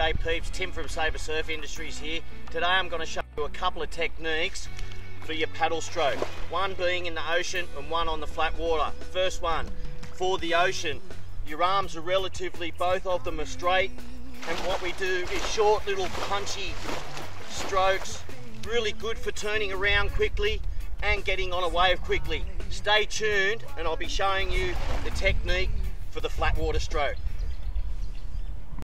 G'day peeps, Tim from Sabre Surf Industries here. Today I'm going to show you a couple of techniques for your paddle stroke. One being in the ocean and one on the flat water. First one, for the ocean, your arms are relatively, both of them are straight and what we do is short little punchy strokes, really good for turning around quickly and getting on a wave quickly. Stay tuned and I'll be showing you the technique for the flat water stroke.